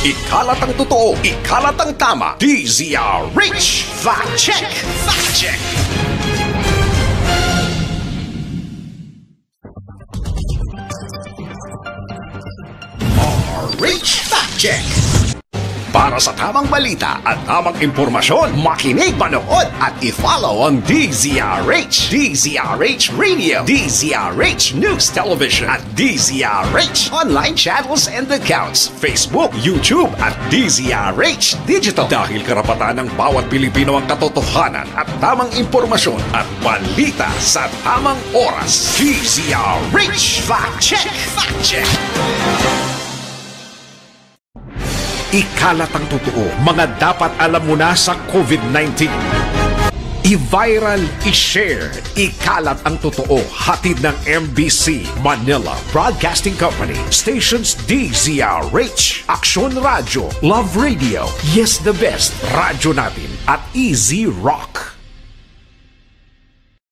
Ikalatang totoo, ikalatang tama. DZRH Fact Check. Fact Check. RH Fact Check. Para sa tamang balita at tamang impormasyon, makinig, manood at i-follow ang DZRH, DZRH Radio, DZRH News Television at DZRH online channels and accounts, Facebook, YouTube at DZRH Digital. Dahil karapatan ng bawat Pilipino ang katotohanan at tamang impormasyon at balita sa tamang oras. DZRH Fact Check. Fact Check. Ikalat ang totoo, mga dapat alam mo na sa COVID-19. I-viral, i-share, ikalat ang totoo, hatid ng MBC, Manila Broadcasting Company, stations DZRH, Action Radio, Love Radio, Yes the Best, Radyo natin, at Easy Rock.